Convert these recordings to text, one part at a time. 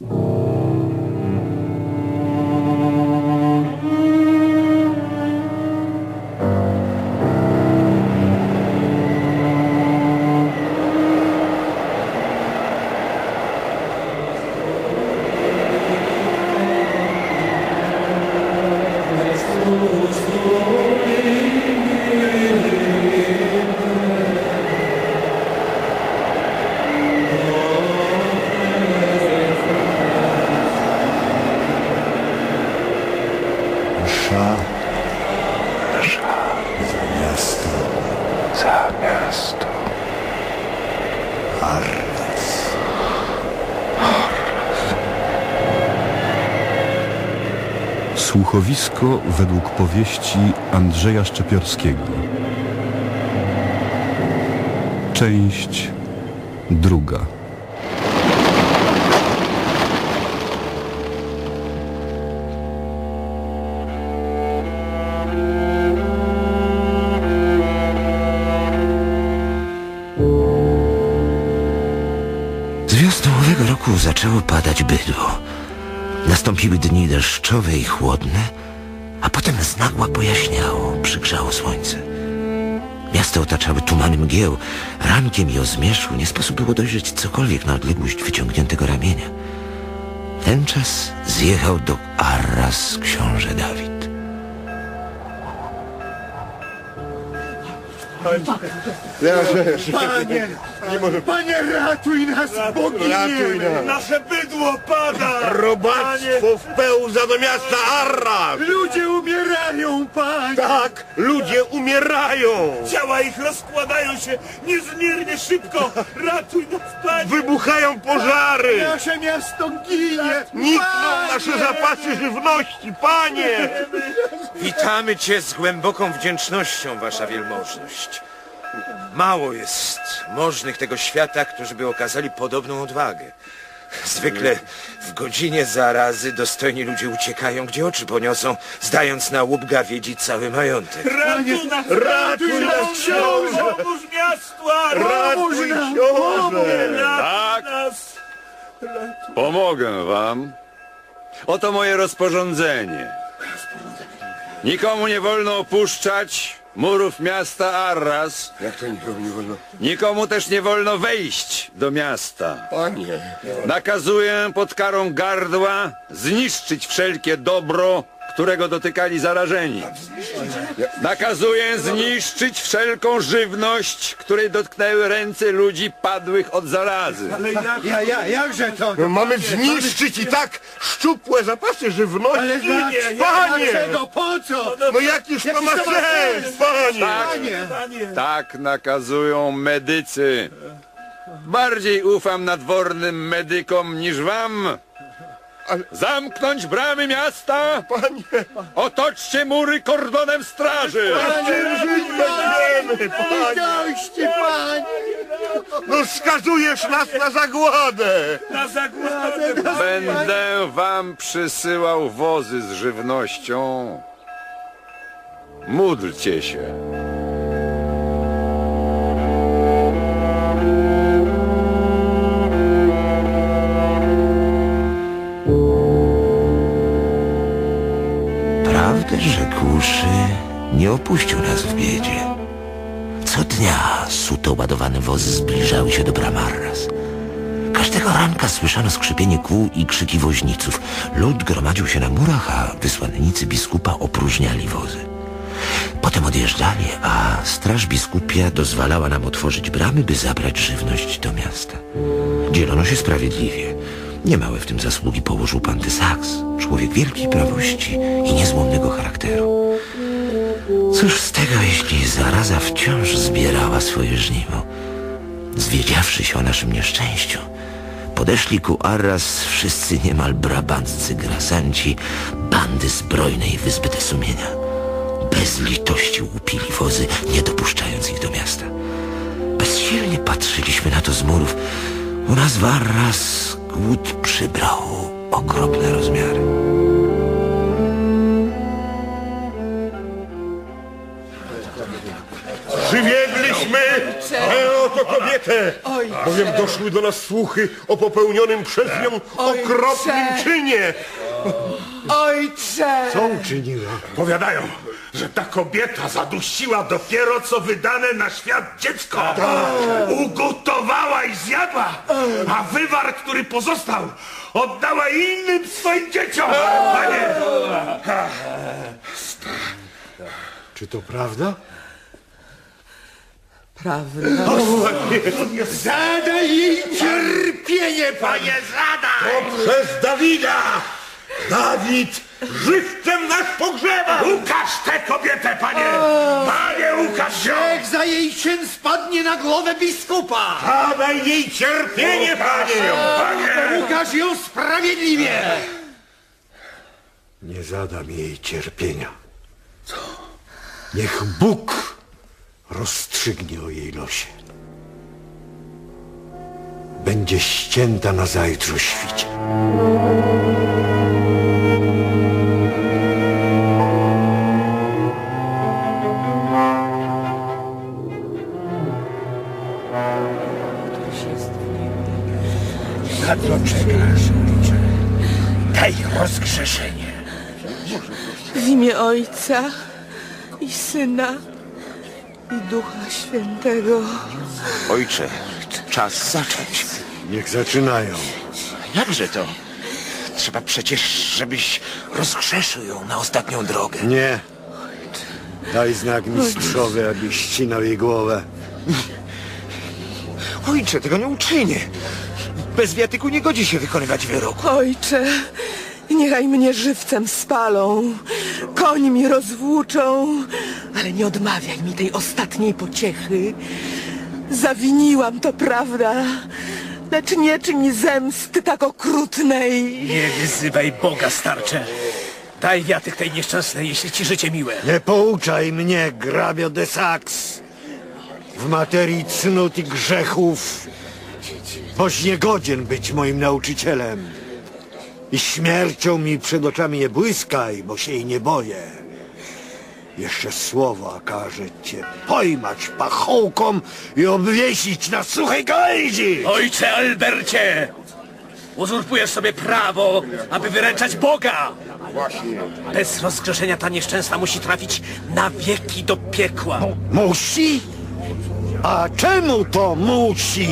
Msza. Słuchowisko według powieści Andrzeja Szczepiorskiego. Część druga. Nastąpiły dni deszczowe i chłodne, a potem znagła pojaśniało, przygrzało słońce. Miasto otaczały tumany mgieł. Rankiem i o zmierzchu nie sposób było dojrzeć cokolwiek na odległość wyciągniętego ramienia. Ten czas zjechał do Arras książę Dawid. Panie, panie, ratuj nas, bogini! Ratuj nas. Nasze bydło pada! Robactwo w pełza do miasta Arras! Ludzie umierają, panie! Tak, ludzie umierają! Ciała ich rozkładają się niezmiernie szybko! Ratuj nas, panie! Wybuchają pożary! Nasze miasto ginie! Nikną nasze zapasy żywności, panie! Witamy cię z głęboką wdzięcznością, wasza wielmożność. Mało jest możnych tego świata, którzy by okazali podobną odwagę. Zwykle w godzinie zarazy dostojni ludzie uciekają, gdzie oczy poniosą, zdając na łup gawiedzi cały majątek. Ratuj nas! Ratuj nas, książę! Pomóż miasta! Ratuj książę! Tak. nas! Pomogę wam. Oto moje rozporządzenie. Nikomu nie wolno opuszczać murów miasta Arras. Jak to nikomu nie wolno? Nikomu też nie wolno wejść do miasta. Panie! Nakazuję pod karą gardła zniszczyć wszelkie dobro, którego dotykali zarażeni. Nakazuję zniszczyć wszelką żywność, której dotknęły ręce ludzi padłych od zarazy. Ja, ja, jakże to? No, mamy zniszczyć i tak szczupłe zapasy żywności! Ale dlaczego? Panie! Dlaczego? Po co? No jakiż to ma sens, panie! Panie! Tak nakazują medycy. Bardziej ufam nadwornym medykom niż wam. Ale- Zamknąć bramy miasta! Panie! Otoczcie mury kordonem straży! Żyć będziemy, panie? Panie! No skazujesz nas na zagładę! Na zagładę! Będę wam przysyłał wozy z żywnością. Módlcie się. Rzekłszy, nie opuścił nas w biedzie. Co dnia suto ładowane wozy zbliżały się do Bramarras. Każdego ranka słyszano skrzypienie kół i krzyki woźniców. Lud gromadził się na murach, a wysłannicy biskupa opróżniali wozy. Potem odjeżdżali, a straż biskupia dozwalała nam otworzyć bramy, by zabrać żywność do miasta. Dzielono się sprawiedliwie. Niemałe w tym zasługi położył pan de Saks, człowiek wielkiej prawości i niezłomnego charakteru. Cóż z tego, jeśli zaraza wciąż zbierała swoje żniwo? Zwiedziawszy się o naszym nieszczęściu, podeszli ku Arras wszyscy niemal brabanccy grasanci, bandy zbrojnej wyzbyte sumienia. Bez litości łupili wozy, nie dopuszczając ich do miasta. Bezsilnie patrzyliśmy na to z murów. U nas w Arras głód przybrał okropne rozmiary. Przywiegliśmy tę oto kobietę! Bowiem doszły do nas słuchy o popełnionym przez nią okropnym czynie! Ojcze! Co uczyniła? Powiadają, że ta kobieta zadusiła dopiero co wydane na świat dziecko. Ugotowała i zjadła, a wywar, który pozostał, oddała innym swoim dzieciom. Panie, Czy to prawda? Prawda? Zadaj jej cierpienie, panie, zadaj! To przez Dawida! Dawid żywcem nas pogrzewa! ukaż tę kobietę, panie! Panie, ukaż ją! Niech za jej czyn spadnie na głowę biskupa! Zadaj jej cierpienie, panie! Panie! Ukaż ją sprawiedliwie! Nie zadam jej cierpienia. Co? Niech Bóg rozstrzygnie o jej losie. Będzie ścięta na zajutrz świcie. Ojca i Syna i Ducha Świętego. Ojcze, czas zacząć. Niech zaczynają. Jakże to? Trzeba przecież, żebyś rozgrzeszył ją na ostatnią drogę. Nie. Daj znak mistrzowy, aby ścinał jej głowę. Ojcze, tego nie uczynię. Bez wiatyku nie godzi się wykonywać wyroku. Ojcze, niechaj mnie żywcem spalą, koń mi rozwłóczą, ale nie odmawiaj mi tej ostatniej pociechy. Zawiniłam, to prawda, lecz nie czyń zemsty tak okrutnej. Nie wyzywaj Boga, starcze. Daj wiatyk tej nieszczęsnej, jeśli ci życie miłe. Nie pouczaj mnie, grabio de Sax. W materii cnót i grzechów, boś niegodzien być moim nauczycielem. I śmiercią mi przed oczami nie błyskaj, bo się jej nie boję. Jeszcze słowo a każe cię pojmać pachołką i obwiesić na suchej gałęzi. Ojcze Albercie! Uzurpujesz sobie prawo, aby wyręczać Boga! Bez rozgrzeszenia ta nieszczęsna musi trafić na wieki do piekła. Musi? A czemu to musi?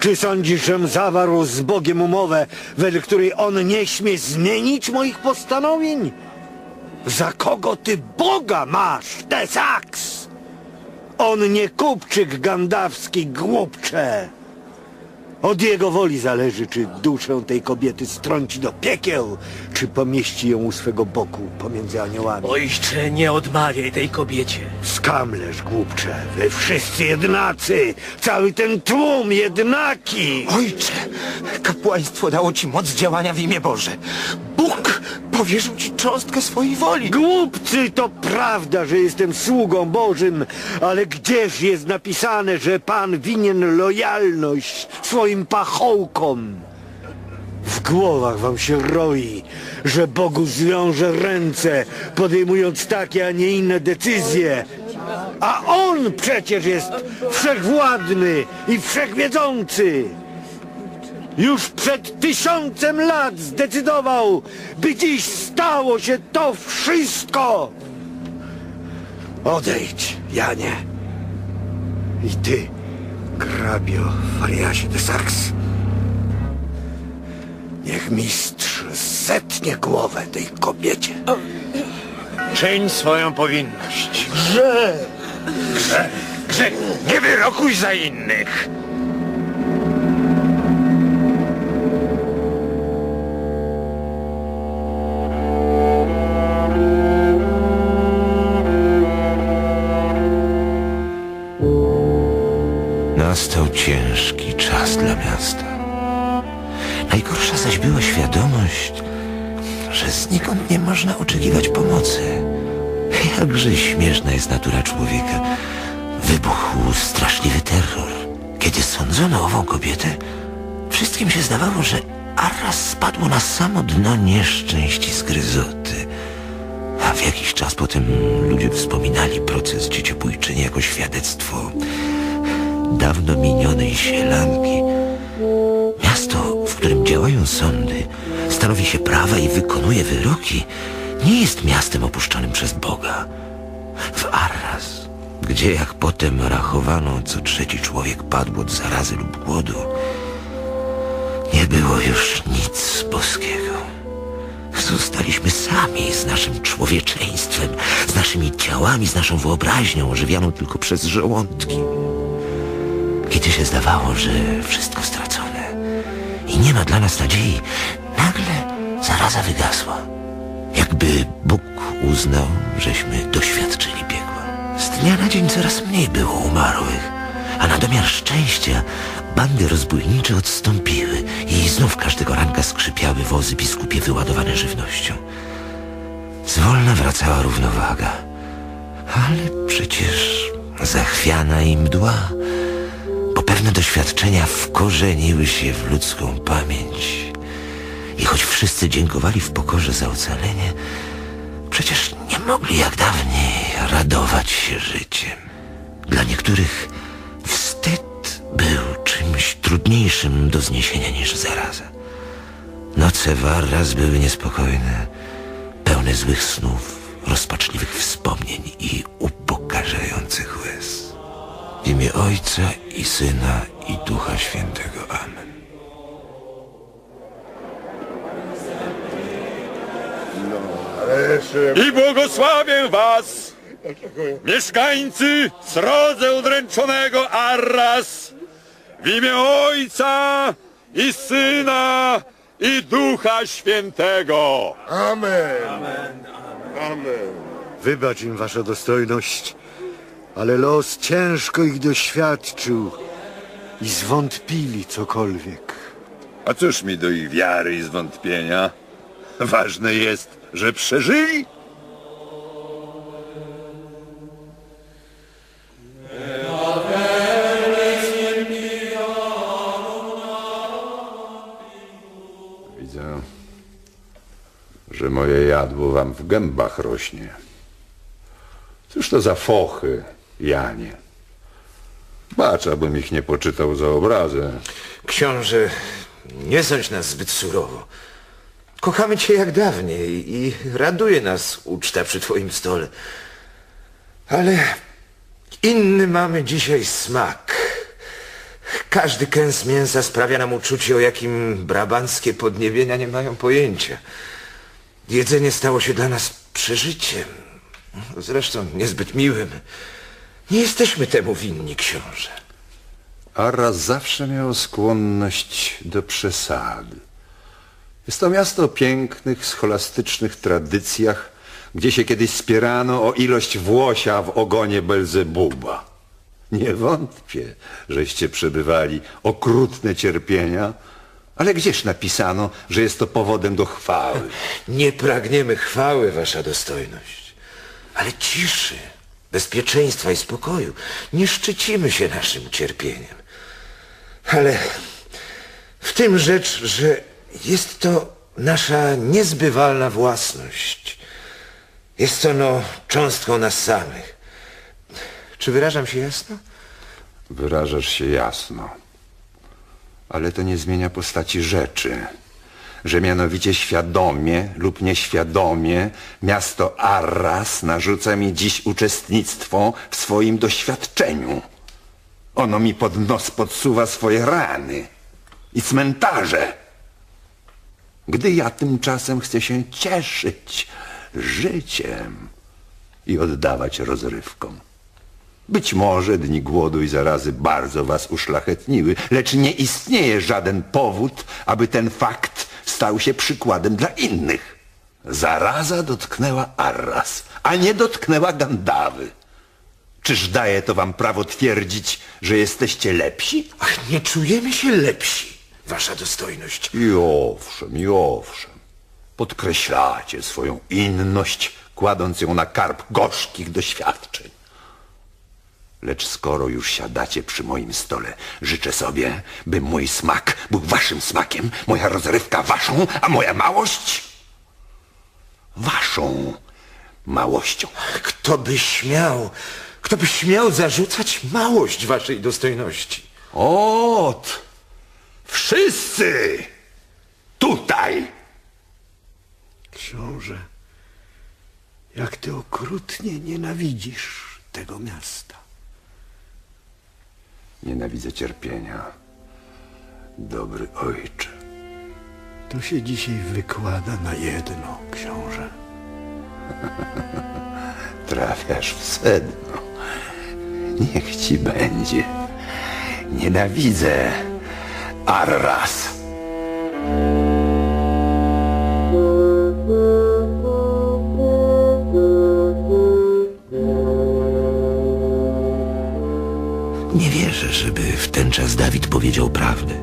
Czy sądzisz, żem zawarł z Bogiem umowę, wedle której On nie śmie zmienić moich postanowień? Za kogo ty Boga masz, Tesaks? On nie kupczyk gandawski, głupcze. Od jego woli zależy, czy duszę tej kobiety strąci do piekieł, czy pomieści ją u swego boku pomiędzy aniołami. Ojcze, nie odmawiaj tej kobiecie. Skamlerz, głupcze, wy wszyscy jednacy, cały ten tłum jednaki. Ojcze, kapłaństwo dało ci moc działania w imię Boże. Bóg powierzył ci cząstkę swojej woli. Głupcy, to prawda, że jestem sługą Bożym, ale gdzież jest napisane, że Pan winien lojalność swoim pachołkom? W głowach wam się roi, że Bogu zwiąże ręce, podejmując takie, a nie inne decyzje. A On przecież jest wszechwładny i wszechwiedzący. Już przed tysiącem lat zdecydował, by dziś stało się to wszystko. Odejdź, Janie. I ty, grabio Fariasie de Saks. Niech mistrz zetnie głowę tej kobiecie. Czyń swoją powinność. Grzech! Grzech, grzech, nie wyrokuj za innych. Nastał ciężki czas dla miasta. Znikąd nie można oczekiwać pomocy. Jakże śmieszna jest natura człowieka. Wybuchł straszliwy terror. Kiedy sądzono ową kobietę, wszystkim się zdawało, że Arras spadło na samo dno nieszczęść i zgryzoty. A w jakiś czas potem ludzie wspominali proces dzieciobójczyni jako świadectwo dawno minionej sielanki. Miasto, w którym działają sądy, stanowi się prawa i wykonuje wyroki, nie jest miastem opuszczonym przez Boga. W Arras, gdzie jak potem rachowano, co trzeci człowiek padł od zarazy lub głodu, nie było już nic boskiego. Zostaliśmy sami z naszym człowieczeństwem, z naszymi ciałami, z naszą wyobraźnią, ożywianą tylko przez żołądki. Kiedy się zdawało, że wszystko stracone i nie ma dla nas nadziei, nagle zaraza wygasła. Jakby Bóg uznał, żeśmy doświadczyli piekła. Z dnia na dzień coraz mniej było umarłych, a na domiar szczęścia bandy rozbójnicze odstąpiły i znów każdego ranka skrzypiały wozy biskupie wyładowane żywnością. Zwolna wracała równowaga, ale przecież zachwiana i mdła, bo pewne doświadczenia wkorzeniły się w ludzką pamięć. I choć wszyscy dziękowali w pokorze za ocalenie, przecież nie mogli jak dawniej radować się życiem. Dla niektórych wstyd był czymś trudniejszym do zniesienia niż zaraza. Noce Warras były niespokojne, pełne złych snów, rozpaczliwych wspomnień i upokarzających łez. W imię Ojca i Syna i Ducha Świętego. Amen. I błogosławię was, mieszkańcy srodze udręczonego Arras, w imię Ojca i Syna i Ducha Świętego. Amen. Amen. Wybacz im, wasza dostojność, ale los ciężko ich doświadczył i zwątpili cokolwiek. A cóż mi do ich wiary i zwątpienia? Ważne jest, że przeżyli. Widzę, że moje jadło wam w gębach rośnie. Cóż to za fochy, Janie? Bacz, abym ich nie poczytał za obrazę. Książę, nie sądź nas zbyt surowo. Kochamy cię jak dawniej i raduje nas uczta przy twoim stole. Ale inny mamy dzisiaj smak. Każdy kęs mięsa sprawia nam uczucie, o jakim brabanckie podniebienia nie mają pojęcia. Jedzenie stało się dla nas przeżyciem. Zresztą niezbyt miłym. Nie jesteśmy temu winni, książę. Arras zawsze miał skłonność do przesady. Jest to miasto o pięknych, scholastycznych tradycjach, gdzie się kiedyś spierano o ilość włosia w ogonie Belzebuba. Nie wątpię, żeście przebywali okrutne cierpienia, ale gdzież napisano, że jest to powodem do chwały? Nie pragniemy chwały, wasza dostojność, ale ciszy, bezpieczeństwa i spokoju. Nie szczycimy się naszym cierpieniem. Ale w tym rzecz, że jest to nasza niezbywalna własność. Jest ono cząstką nas samych. Czy wyrażam się jasno? Wyrażasz się jasno. Ale to nie zmienia postaci rzeczy. Że mianowicie świadomie lub nieświadomie miasto Arras narzuca mi dziś uczestnictwo w swoim doświadczeniu. Ono mi pod nos podsuwa swoje rany i cmentarze. Gdy ja tymczasem chcę się cieszyć życiem i oddawać rozrywkom. Być może dni głodu i zarazy bardzo was uszlachetniły, lecz nie istnieje żaden powód, aby ten fakt stał się przykładem dla innych. Zaraza dotknęła Arras, a nie dotknęła Gandawy. Czyż daje to wam prawo twierdzić, że jesteście lepsi? Ach, nie czujemy się lepsi, wasza dostojność. I owszem, i owszem. Podkreślacie swoją inność, kładąc ją na karb gorzkich doświadczeń. Lecz skoro już siadacie przy moim stole, życzę sobie, by mój smak był waszym smakiem, moja rozrywka waszą, a moja małość waszą małością. Kto by śmiał, Kto by śmiał zarzucać małość waszej dostojności? Ot! Wszyscy! Tutaj! Książę, jak ty okrutnie nienawidzisz tego miasta. Nienawidzę cierpienia. Dobry ojcze. To się dzisiaj wykłada na jedno, książę. Trafiasz w sedno. Niech ci będzie. Nienawidzę Arras. Nie wierzę, żeby w ten czas Dawid powiedział prawdę.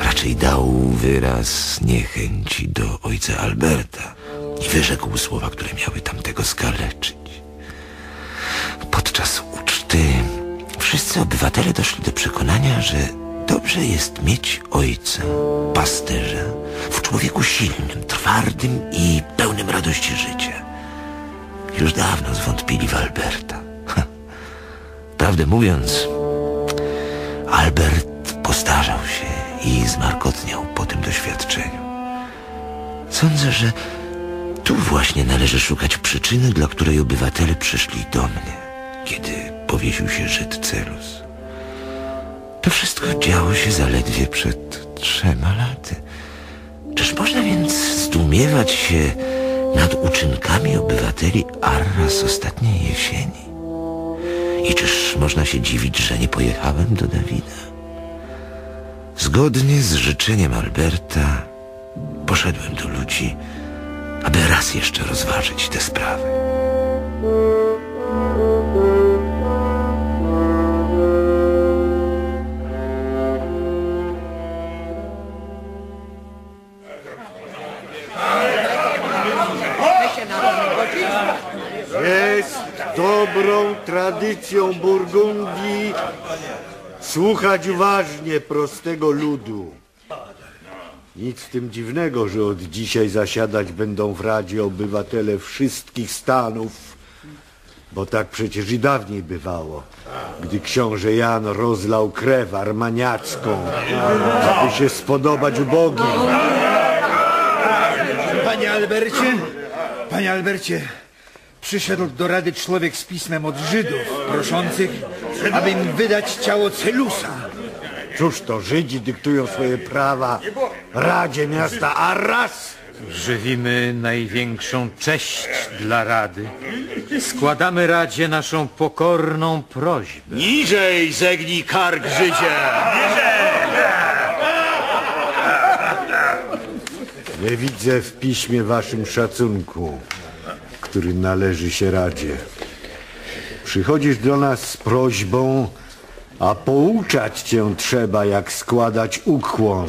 Raczej dał wyraz niechęci do ojca Alberta i wyrzekł słowa, które miały tamtego skaleczyć. Podczas uczty wszyscy obywatele doszli do przekonania, że dobrze jest mieć ojca, pasterza, w człowieku silnym, twardym i pełnym radości życia. Już dawno zwątpili w Alberta. Prawdę mówiąc, Albert postarzał się i zmarkotniał po tym doświadczeniu. Sądzę, że tu właśnie należy szukać przyczyny, dla której obywatele przyszli do mnie, kiedy powiesił się Żyd Celus. To wszystko działo się zaledwie przed trzema laty. Czyż można więc zdumiewać się nad uczynkami obywateli Arras ostatniej jesieni? I czyż można się dziwić, że nie pojechałem do Dawida? Zgodnie z życzeniem Alberta poszedłem do ludzi, aby raz jeszcze rozważyć tę sprawę. Dobrą tradycją Burgundii słuchać uważnie prostego ludu. Nic w tym dziwnego, że od dzisiaj zasiadać będą w Radzie obywatele wszystkich stanów, bo tak przecież i dawniej bywało, gdy książę Jan rozlał krew armaniacką, aby się spodobać ubogim. Panie Albercie, panie Albercie, przyszedł do rady człowiek z pismem od Żydów, proszących, aby im wydać ciało Celusa. Cóż to, Żydzi dyktują swoje prawa Radzie Miasta Arras? Żywimy największą cześć dla Rady. Składamy Radzie naszą pokorną prośbę. Niżej zegnij kark Żydzie! Nie widzę w piśmie waszym szacunku, który należy się Radzie. Przychodzisz do nas z prośbą, a pouczać cię trzeba, jak składać ukłon.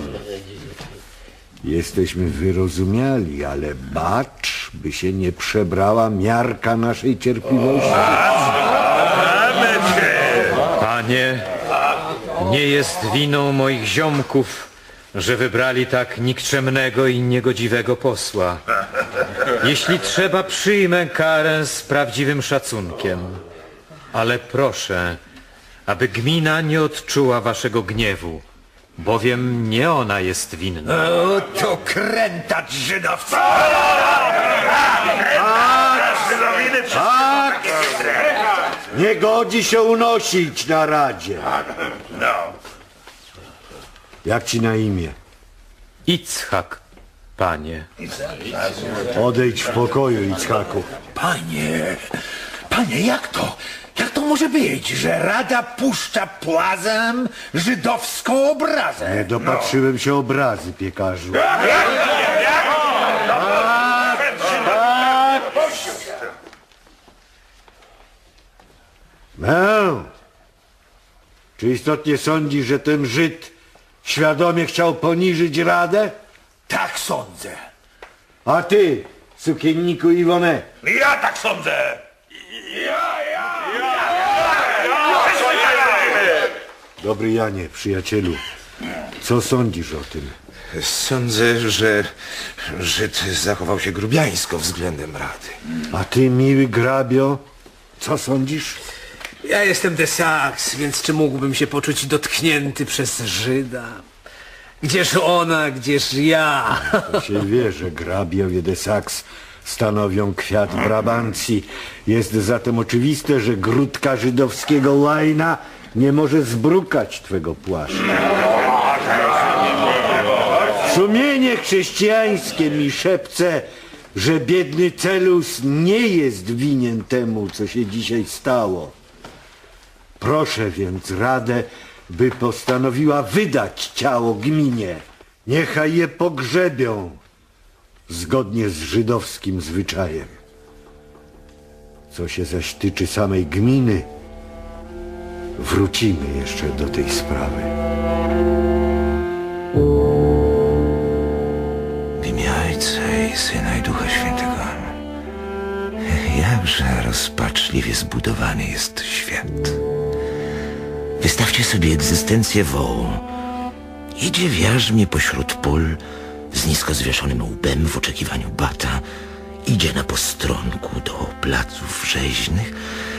Jesteśmy wyrozumiali, ale bacz, by się nie przebrała miarka naszej cierpliwości. Panie, nie jest winą moich ziomków, że wybrali tak nikczemnego i niegodziwego posła. Jeśli trzeba, przyjmę karę z prawdziwym szacunkiem. Ale proszę, aby gmina nie odczuła waszego gniewu, bowiem nie ona jest winna. O, to krętacz żydowca! Tak! Nie godzi się unosić na Radzie. Jak ci na imię? Itzhak, panie. Odejdź w pokoju, Icchaku. Panie, panie, jak to? Jak to może być, że Rada puszcza płazem żydowską obrazę? Nie dopatrzyłem się obrazy, piekarzu. Mę! Czy istotnie sądzisz, że ten Żyd świadomie chciał poniżyć Radę? Tak sądzę. A ty, sukienniku Iwone, Ja tak sądzę! dobry Janie, przyjacielu, co sądzisz o tym? Sądzę, że Żyd zachował się grubiańsko względem Rady. A ty, miły grabio, co sądzisz? Ja jestem de Sax, więc czy mógłbym się poczuć dotknięty przez Żyda? Gdzież ona, gdzież ja? To się wie, że grabiowie de Sax stanowią kwiat Brabancji. Jest zatem oczywiste, że grudka żydowskiego łajna nie może zbrukać twego płaszcza. Sumienie chrześcijańskie mi szepce, że biedny Celus nie jest winien temu, co się dzisiaj stało. Proszę więc Radę, by postanowiła wydać ciało gminie. Niechaj je pogrzebią zgodnie z żydowskim zwyczajem. Co się zaś tyczy samej gminy, wrócimy jeszcze do tej sprawy. W imię Ojca i Syna i Ducha Świętego. Jakże rozpaczliwie zbudowany jest świat. Wystawcie sobie egzystencję wołu. Idzie w jarzmie pośród pól z nisko zwieszonym łbem w oczekiwaniu bata. Idzie na postronku do placów rzeźnych,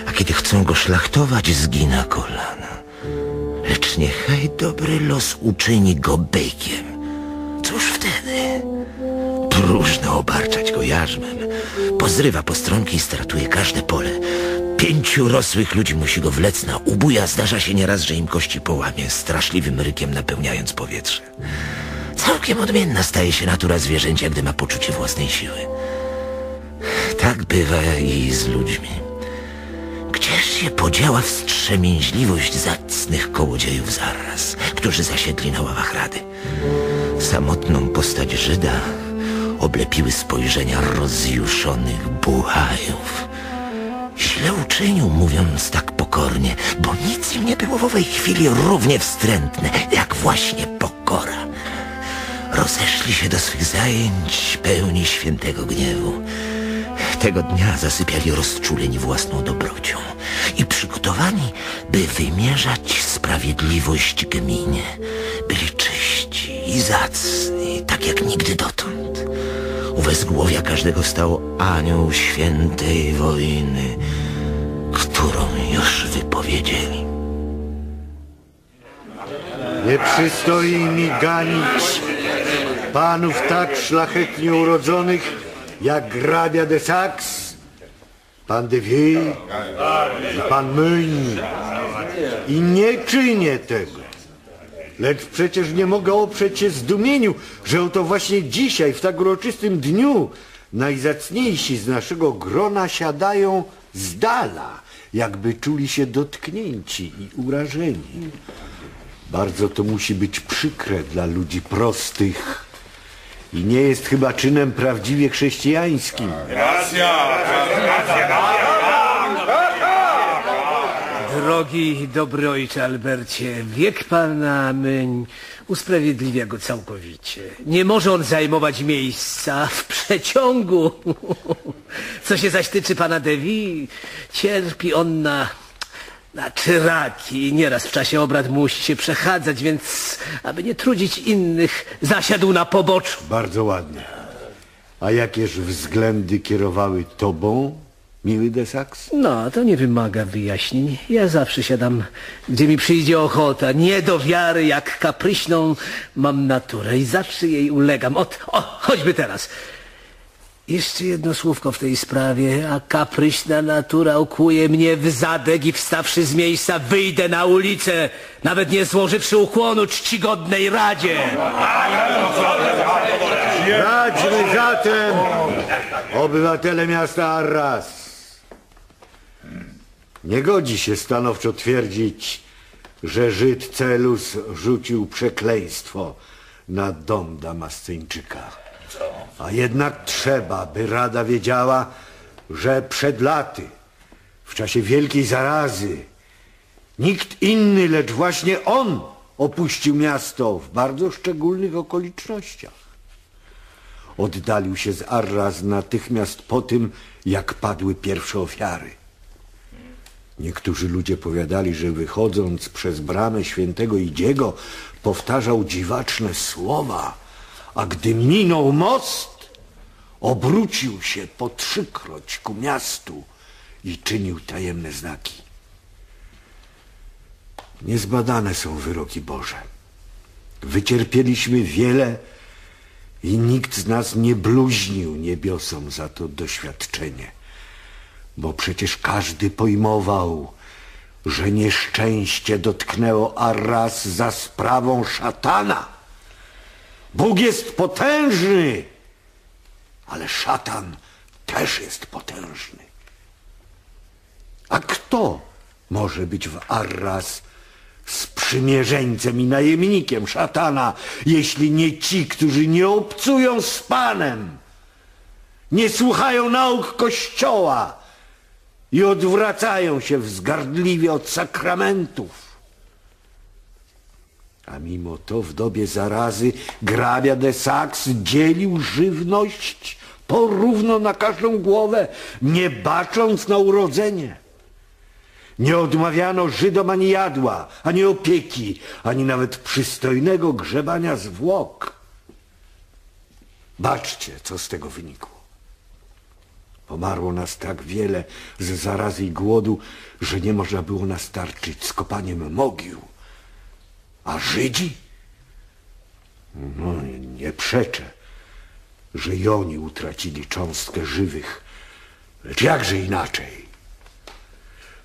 a kiedy chcą go szlachtować, zgina kolana. Lecz niechaj dobry los uczyni go bykiem. Cóż wtedy? Próżno obarczać go jarzmem. Pozrywa postronki i stratuje każde pole. Pięciu rosłych ludzi musi go wlec na ubuja. Zdarza się nieraz, że im kości połamie, straszliwym rykiem napełniając powietrze. Całkiem odmienna staje się natura zwierzęcia, gdy ma poczucie własnej siły. Tak bywa i z ludźmi. Gdzież się podziała wstrzemięźliwość zacnych kołodziejów zaraz, którzy zasiedli na ławach rady? Samotną postać Żyda oblepiły spojrzenia rozjuszonych buchajów. Źle uczynił, mówiąc tak pokornie, bo nic im nie było w owej chwili równie wstrętne, jak właśnie pokora. Rozeszli się do swych zajęć pełni świętego gniewu. Tego dnia zasypiali rozczuleni własną dobrocią i przygotowani, by wymierzać sprawiedliwość gminie. Byli czyści i zacni, tak jak nigdy dotąd. U wezgłowia każdego stał anioł świętej wojny, którą już wypowiedzieli. Nie przystoi mi ganić panów tak szlachetnie urodzonych, jak hrabia de Sax, pan de Ville i pan Meunier. I nie czynię tego. Lecz przecież nie mogę oprzeć się zdumieniu, że oto właśnie dzisiaj, w tak uroczystym dniu, najzacniejsi z naszego grona siadają z dala, jakby czuli się dotknięci i urażeni. Bardzo to musi być przykre dla ludzi prostych i nie jest chyba czynem prawdziwie chrześcijańskim. Drogi dobry ojcze Albercie, wiek pana myń usprawiedliwia go całkowicie. Nie może on zajmować miejsca w przeciągu. Co się zaś tyczy pana Devi, cierpi on na, na czyraki. Nieraz w czasie obrad musi się przechadzać, więc aby nie trudzić innych, zasiadł na poboczu. Bardzo ładnie. A jakież względy kierowały tobą, miły de Sax? No, to nie wymaga wyjaśnień. Ja zawsze siadam, gdzie mi przyjdzie ochota. Nie do wiary, jak kapryśną mam naturę i zawsze jej ulegam. Ot, o, choćby teraz. Jeszcze jedno słówko w tej sprawie, a kapryśna natura ukłuje mnie w zadek i wstawszy z miejsca wyjdę na ulicę, nawet nie złożywszy ukłonu czcigodnej radzie. Radźmy zatem, obywatele miasta Arras. Nie godzi się stanowczo twierdzić, że Żyd Celus rzucił przekleństwo na dom Damasceńczyka. A jednak trzeba, by Rada wiedziała, że przed laty, w czasie wielkiej zarazy, nikt inny, lecz właśnie on opuścił miasto w bardzo szczególnych okolicznościach. Oddalił się z Arras natychmiast po tym, jak padły pierwsze ofiary. Niektórzy ludzie powiadali, że wychodząc przez bramę świętego Idziego powtarzał dziwaczne słowa, a gdy minął most, obrócił się po trzykroć ku miastu i czynił tajemne znaki. Niezbadane są wyroki Boże. Wycierpieliśmy wiele i nikt z nas nie bluźnił niebiosom za to doświadczenie. Bo przecież każdy pojmował, że nieszczęście dotknęło Arras za sprawą szatana. Bóg jest potężny, ale szatan też jest potężny. A kto może być w Arras sprzymierzeńcem i najemnikiem szatana, jeśli nie ci, którzy nie obcują z Panem, nie słuchają nauk Kościoła i odwracają się wzgardliwie od sakramentów. A mimo to w dobie zarazy grabia de Sax dzielił żywność porówno na każdą głowę, nie bacząc na urodzenie. Nie odmawiano Żydom ani jadła, ani opieki, ani nawet przystojnego grzebania zwłok. Baczcie, co z tego wynikło. Pomarło nas tak wiele z zarazy i głodu, że nie można było nastarczyć z kopaniem mogił. A Żydzi? No, nie przeczę, że i oni utracili cząstkę żywych. Lecz jakże inaczej?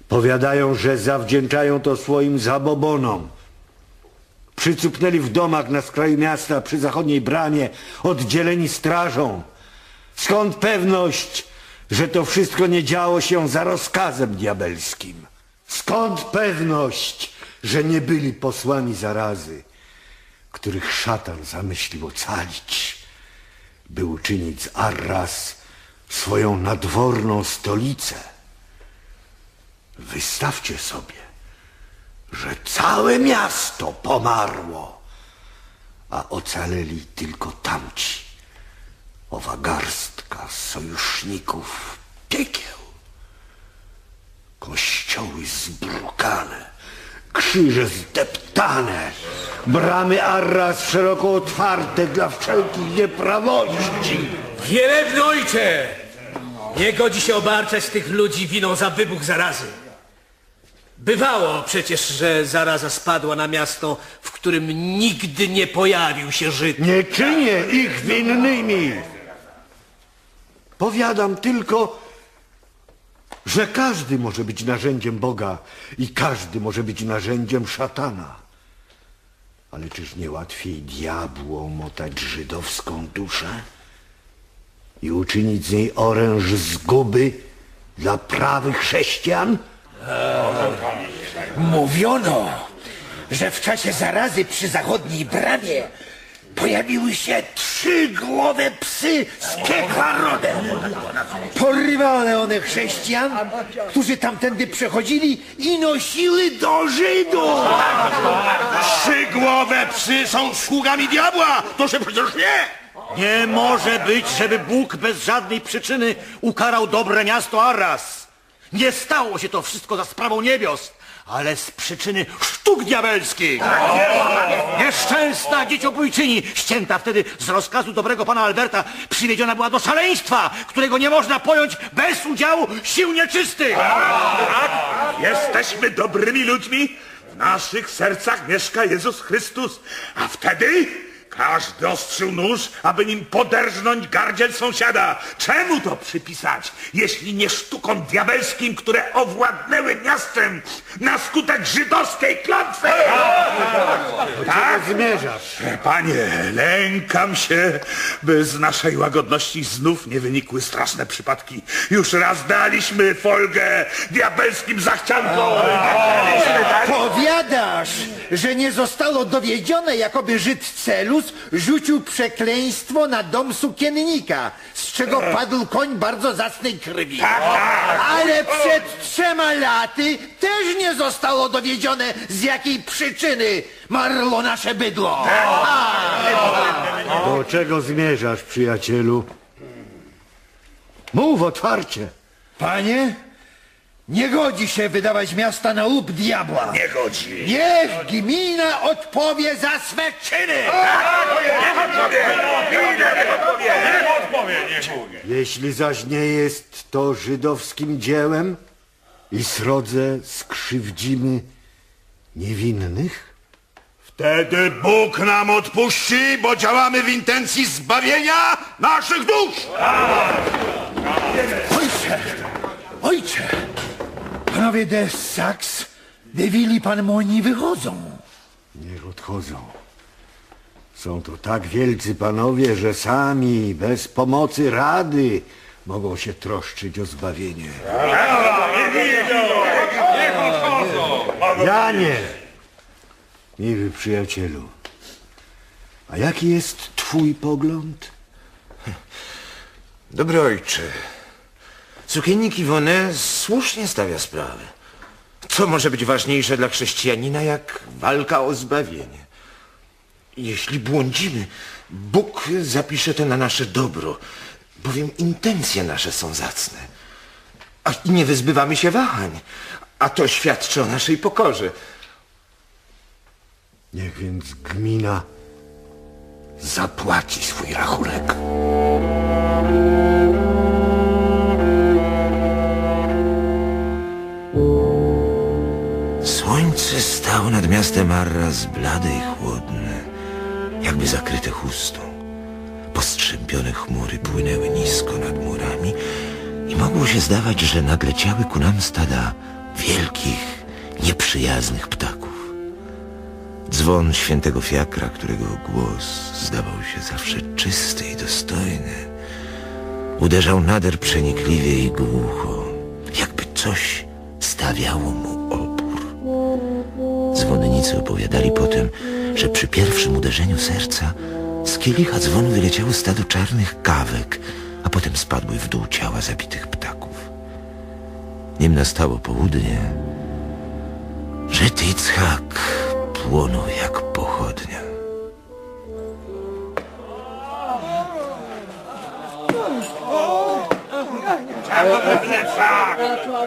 Powiadają, że zawdzięczają to swoim zabobonom. Przycupnęli w domach na skraju miasta przy zachodniej bramie, oddzieleni strażą. Skąd pewność, że to wszystko nie działo się za rozkazem diabelskim? Skąd pewność, że nie byli posłami zarazy, których szatan zamyślił ocalić, by uczynić z Arras swoją nadworną stolicę? Wystawcie sobie, że całe miasto pomarło, a ocaleli tylko tamci, owa garstka sojuszników piekieł. Kościoły zbrukane, krzyże zdeptane, bramy Arras szeroko otwarte dla wszelkich nieprawości. Wielebny ojcze! Nie godzi się obarczać tych ludzi winą za wybuch zarazy. Bywało przecież, że zaraza spadła na miasto, w którym nigdy nie pojawił się Żyd. Nie czynię ich winnymi. Powiadam tylko, że każdy może być narzędziem Boga i każdy może być narzędziem szatana. Ale czyż nie łatwiej diabłu omotać żydowską duszę i uczynić z niej oręż zguby dla prawych chrześcijan? Mówiono, że w czasie zarazy przy zachodniej bramie pojawiły się trzy głowe psy z piekła rodem. Porywały one chrześcijan, którzy tamtędy przechodzili i nosiły do Żydów. Trzygłowe psy są sługami diabła! To się przecież nie! Nie może być, żeby Bóg bez żadnej przyczyny ukarał dobre miasto Arras. Nie stało się to wszystko za sprawą niebios, ale z przyczyny sztuk diabelskich. Nieszczęsna dzieciobójczyni, ścięta wtedy z rozkazu dobrego pana Alberta, przywieziona była do szaleństwa, którego nie można pojąć bez udziału sił nieczystych. Jesteśmy dobrymi ludźmi. W naszych sercach mieszka Jezus Chrystus. A wtedy każdy ostrzył nóż, aby nim poderżnąć gardziel sąsiada. Czemu to przypisać, jeśli nie sztukom diabelskim, które owładnęły miastem na skutek żydowskiej klątwy? Tak? zmierzasz? Panie, lękam się, by z naszej łagodności znów nie wynikły straszne przypadki. Już raz daliśmy folgę diabelskim zachciankom. Powiadasz, że nie zostało dowiedzione, jakoby Żyd Celus rzucił przekleństwo na dom sukiennika, z czego padł koń bardzo zacnej krwi. Ale przed trzema laty też nie zostało dowiedzione, z jakiej przyczyny marło nasze bydło. Do czego zmierzasz, przyjacielu? Mów otwarcie. Panie, nie godzi się wydawać miasta na łup diabła. Nie godzi. Niech gmina odpowie za swe czyny. Jeśli zaś nie jest to żydowskim dziełem i srodze skrzywdzimy Niewinnych? Wtedy Bóg nam odpuści, bo działamy w intencji zbawienia naszych dusz! Ojcze! Ojcze! Panowie de Saks, de Willi pan Moni wychodzą. Niech odchodzą. Są to tak wielcy panowie, że sami, bez pomocy rady, mogą się troszczyć o zbawienie. Janie! Miły przyjacielu, a jaki jest twój pogląd? Dobry ojcze, sukiennik Iwone słusznie stawia sprawę. Co może być ważniejsze dla chrześcijanina jak walka o zbawienie? Jeśli błądzimy, Bóg zapisze to na nasze dobro, bowiem intencje nasze są zacne. A nie wyzbywamy się wahań, a to świadczy o naszej pokorze. Niech więc gmina zapłaci swój rachunek. Słońce stało nad miastem Arras blade i chłodne, jakby zakryte chustą. Postrzępione chmury płynęły nisko nad murami i mogło się zdawać, że nadleciały ku nam stada wielkich, nieprzyjaznych ptaków. Dzwon świętego fiakra, którego głos zdawał się zawsze czysty i dostojny, uderzał nader przenikliwie i głucho, jakby coś stawiało mu Dzwonnicy opowiadali potem, że przy pierwszym uderzeniu serca z kielicha dzwonu wyleciało stado czarnych kawek, a potem spadły w dół ciała zabitych ptaków. Nim nastało południe, Żyd Itzhak płonął jak pochodnia.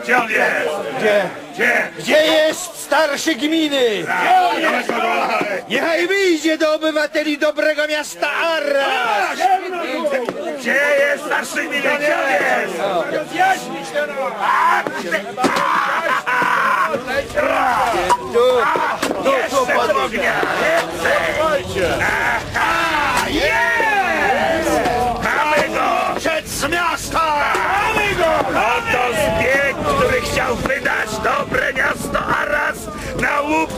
Gdzie on jest? Gdzie? Gdzie? Gdzie jest starszy gminy? Niechaj wyjdzie do obywateli dobrego miasta Arras! Gdzie jest starszy milion? Gdzie on jest? Rozjaśnić to! A, Tu, Jeszcze z ognia! Więcej!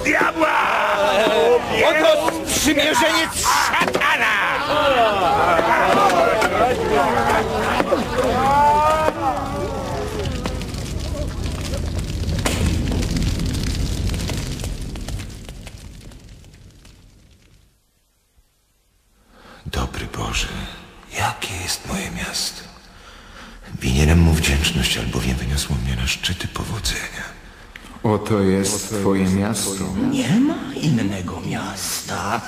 Diabła! Oto sprzymierzeniec szatana! Dobry Boże, jakie jest moje miasto? Winienem mu wdzięczność, albowiem wyniosło mnie na szczyty powodzenia. Oto jest twoje miasto. Nie ma innego miasta.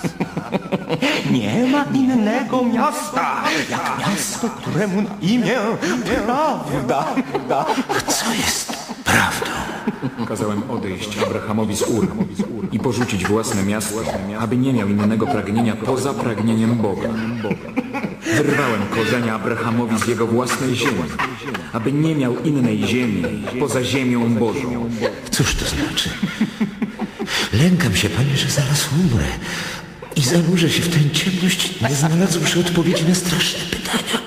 Nie ma innego miasta, jak miasto, któremu na imię prawda. Co jest prawdą? Kazałem odejść Abrahamowi z Ur i porzucić własne miasto, aby nie miał innego pragnienia poza pragnieniem Boga. Wyrwałem korzenia Abrahamowi z jego własnej ziemi, aby nie miał innej ziemi poza ziemią Bożą. Cóż to znaczy? Lękam się, panie, że zaraz umrę i zanurzę się w tę ciemność, nie znalazłszy odpowiedzi na straszne pytania.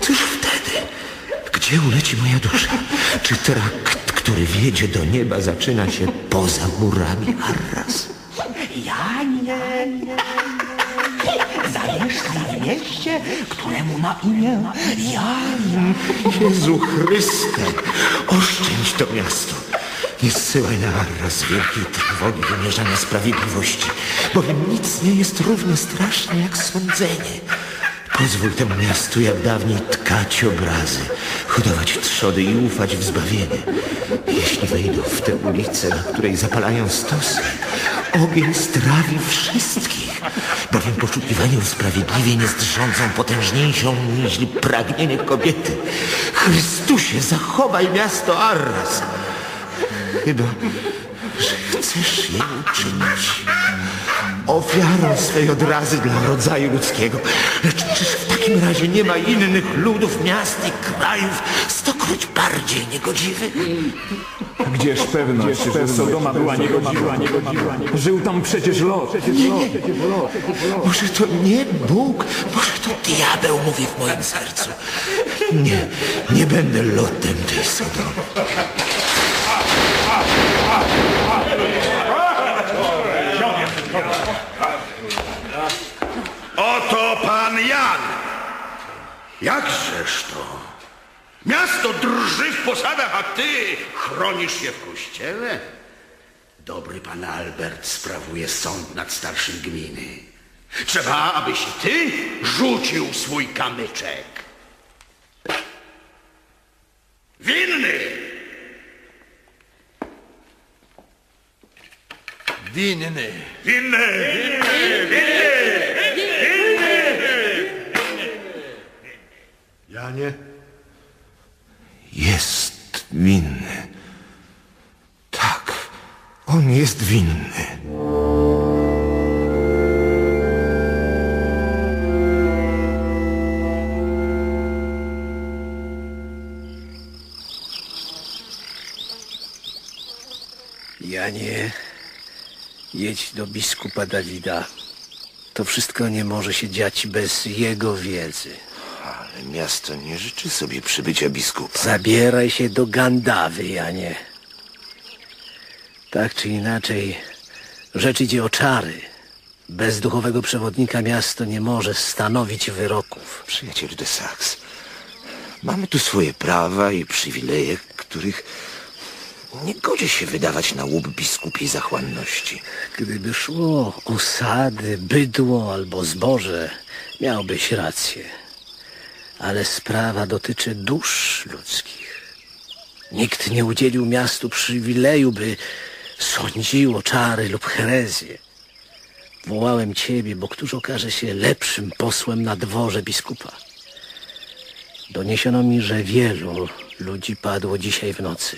Cóż wtedy? Gdzie uleci moja dusza? Czy trakt, który wiedzie do nieba, zaczyna się poza murami Arras? Ja nie, Zamieszkam w mieście, któremu na imię Jan. Jezu Chryste, oszczędź to miasto. Nie zsyłaj na Arras wielkiej trwogi wymierzania sprawiedliwości, bowiem nic nie jest równie straszne jak sądzenie. Pozwól temu miastu jak dawniej tkać obrazy, hodować trzody i ufać w zbawienie. Jeśli wejdą w tę ulicę, na której zapalają stosy, ogień strawi wszystkich, bowiem poszukiwanie usprawiedliwień jest rządzą potężniejszą niż pragnienie kobiety. Chrystusie, zachowaj miasto Arras. Chyba, że chcesz je uczynić ofiarą swej odrazy dla rodzaju ludzkiego. Lecz czyż w takim razie nie ma innych ludów, miast i krajów stokroć bardziej niegodziwych? Gdzież pewność, że Sodoma była niegodziwa? Żył tam przecież Lot. Może to nie Bóg, może to diabeł mówi w moim sercu. Nie, nie będę lotem tej Sodomy. Oto pan Jan. Jakżeż to? Miasto drży w posadach, a ty chronisz się w kościele? Dobry pan Albert sprawuje sąd nad starszym gminy. Trzeba, abyś ty rzucił swój kamyczek. Winny! Winny. Winny! Janie? Jest winny. Tak, on jest winny. Jedź do biskupa Dawida. To wszystko nie może się dziać bez jego wiedzy. Ale miasto nie życzy sobie przybycia biskupa. Zabieraj się do Gandawy, Janie. Tak czy inaczej, rzecz idzie o czary. Bez duchowego przewodnika miasto nie może stanowić wyroków. Przyjaciel de Sax, mamy tu swoje prawa i przywileje, których nie godzi się wydawać na łup biskupiej zachłanności. Gdyby szło o sady, bydło albo zboże, miałbyś rację. Ale sprawa dotyczy dusz ludzkich. Nikt nie udzielił miastu przywileju, by sądziło czary lub herezję. Wołałem ciebie, bo któż okaże się lepszym posłem na dworze biskupa? Doniesiono mi, że wielu ludzi padło dzisiaj w nocy,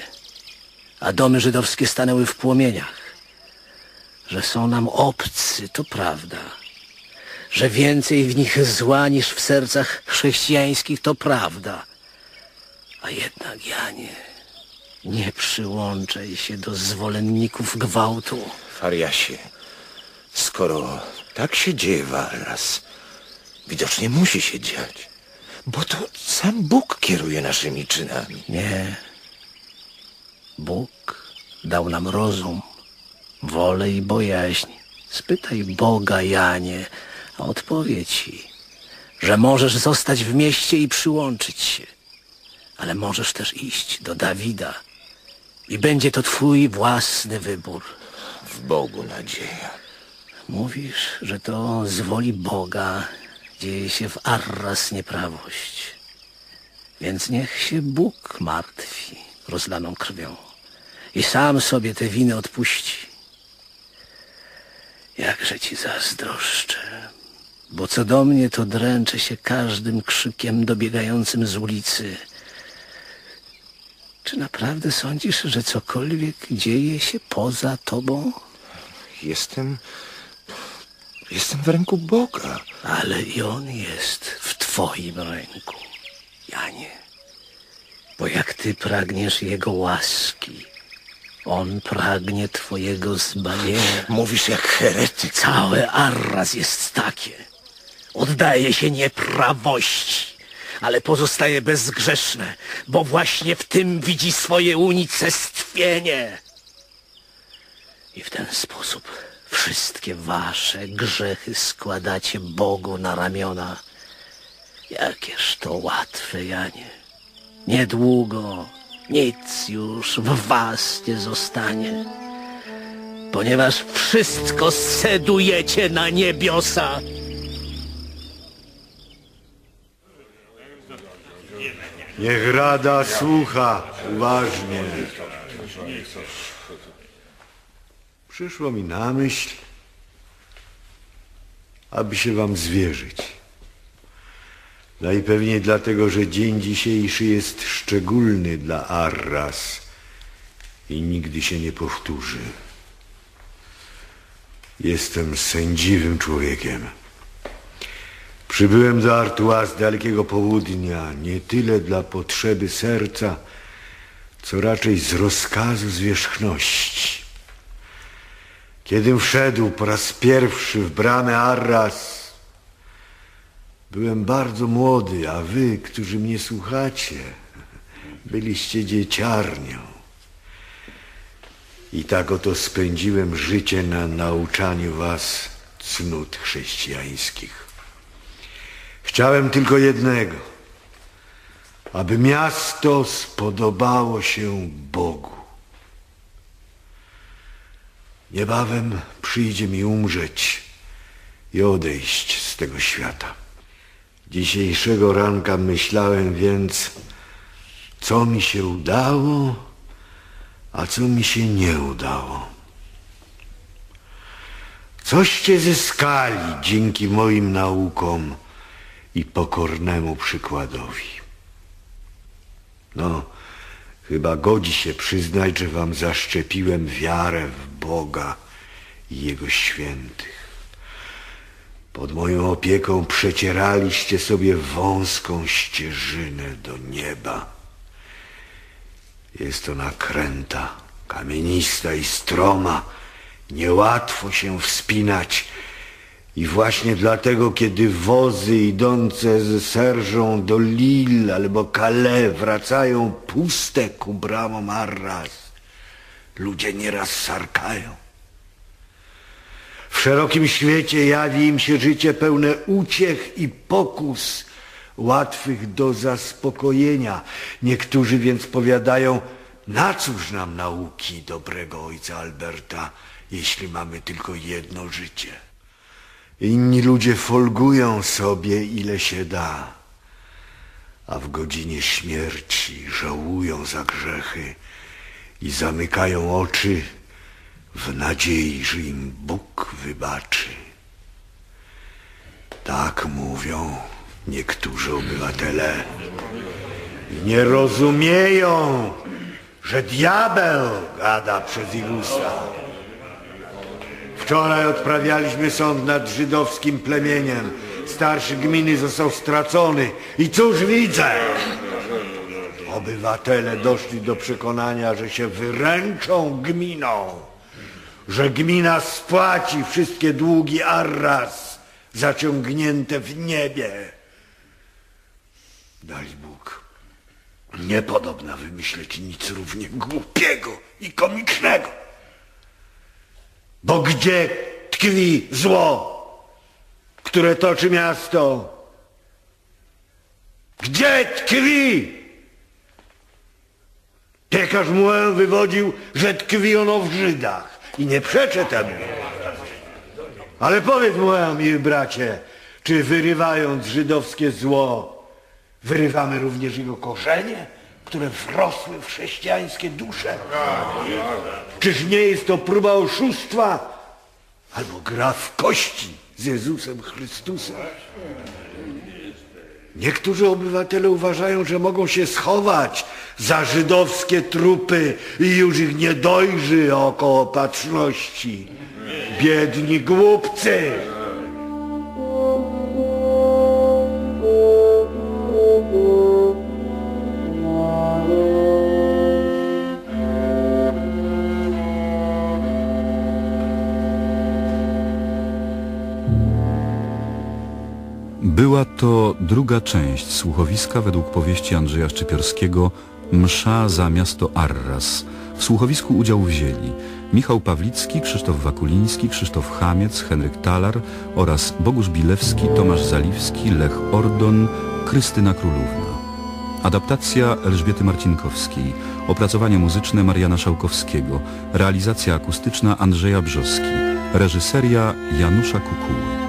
a domy żydowskie stanęły w płomieniach. Że są nam obcy, to prawda. Że więcej w nich zła niż w sercach chrześcijańskich, to prawda. A jednak, Janie, nie przyłączaj się do zwolenników gwałtu. Fariasie, skoro tak się dzieje Warras, widocznie musi się dziać, bo to sam Bóg kieruje naszymi czynami. Nie. Bóg dał nam rozum, wolę i bojaźń. Spytaj Boga, Janie, a odpowie ci, że możesz zostać w mieście i przyłączyć się. Ale możesz też iść do Dawida i będzie to twój własny wybór. W Bogu nadzieja. Mówisz, że to z woli Boga dzieje się w Arras nieprawość. Więc niech się Bóg martwi rozlaną krwią i sam sobie te winy odpuści. Jakże ci zazdroszczę, bo co do mnie to dręczę się każdym krzykiem dobiegającym z ulicy. Czy naprawdę sądzisz, że cokolwiek dzieje się poza tobą? Jestem... Jestem w ręku Boga. Ale i On jest w Twoim ręku, Janie. Bo jak Ty pragniesz Jego łaski, On pragnie Twojego zbawienia. Mówisz jak heretyk. Całe Arras jest takie. Oddaje się nieprawości, ale pozostaje bezgrzeszne, bo właśnie w tym widzi swoje unicestwienie. I w ten sposób wszystkie wasze grzechy składacie Bogu na ramiona. Jakież to łatwe, Janie. Niedługo nic już w was nie zostanie, ponieważ wszystko sedujecie na niebiosa. Niech Rada słucha uważnie. Przyszło mi na myśl, aby się wam zwierzyć. Najpewniej dlatego, że dzień dzisiejszy jest szczególny dla Arras i nigdy się nie powtórzy. Jestem sędziwym człowiekiem. Przybyłem do Artois z dalekiego południa, nie tyle dla potrzeby serca, co raczej z rozkazu zwierzchności. Kiedym wszedł po raz pierwszy w bramę Arras, byłem bardzo młody, a wy, którzy mnie słuchacie, byliście dzieciarnią. I tak oto spędziłem życie na nauczaniu was cnót chrześcijańskich. Chciałem tylko jednego, aby miasto spodobało się Bogu. Niebawem przyjdzie mi umrzeć i odejść z tego świata. Dzisiejszego ranka myślałem więc, co mi się udało, a co mi się nie udało. Coście zyskali dzięki moim naukom i pokornemu przykładowi. No, chyba godzi się przyznać, że wam zaszczepiłem wiarę w Boga i Jego świętych. Pod moją opieką przecieraliście sobie wąską ścieżynę do nieba. Jest ona kręta, kamienista i stroma. Niełatwo się wspinać. I właśnie dlatego, kiedy wozy idące z Serżą do Lille albo Calais wracają puste ku bramom Arras, ludzie nieraz sarkają. W szerokim świecie jawi im się życie pełne uciech i pokus, łatwych do zaspokojenia. Niektórzy więc powiadają, na cóż nam nauki dobrego ojca Alberta, jeśli mamy tylko jedno życie. Inni ludzie folgują sobie, ile się da, a w godzinie śmierci żałują za grzechy i zamykają oczy w nadziei, że im Bóg wybaczy. Tak mówią niektórzy obywatele. Nie rozumieją, że diabeł gada przez ich usta. Wczoraj odprawialiśmy sąd nad żydowskim plemieniem. Starszy gminy został stracony. I cóż widzę? Obywatele doszli do przekonania, że się wyręczą gminą. Że gmina spłaci wszystkie długi Arras zaciągnięte w niebie. Daj Bóg. Niepodobna wymyśleć nic równie głupiego i komicznego. Bo gdzie tkwi zło, które toczy miasto? Gdzie tkwi? Piekarz Muę wywodził, że tkwi ono w Żydach. I nie przeczę temu. Ale powiedz miły bracie, czy wyrywając żydowskie zło, wyrywamy również jego korzenie, które wrosły w chrześcijańskie dusze? Czyż nie jest to próba oszustwa albo gra w kości z Jezusem Chrystusem? Niektórzy obywatele uważają, że mogą się schować za żydowskie trupy i już ich nie dojrzy około opatrzności. Biedni głupcy! Druga część słuchowiska według powieści Andrzeja Szczypiorskiego Msza za miasto Arras. W słuchowisku udział wzięli Michał Pawlicki, Krzysztof Wakuliński, Krzysztof Chamiec, Henryk Talar oraz Bogusz Bilewski, Tomasz Zaliwski, Lech Ordon, Krystyna Królówna. Adaptacja Elżbiety Marcinkowskiej, opracowanie muzyczne Mariana Szałkowskiego, realizacja akustyczna Andrzeja Brzoski, reżyseria Janusza Kukuły.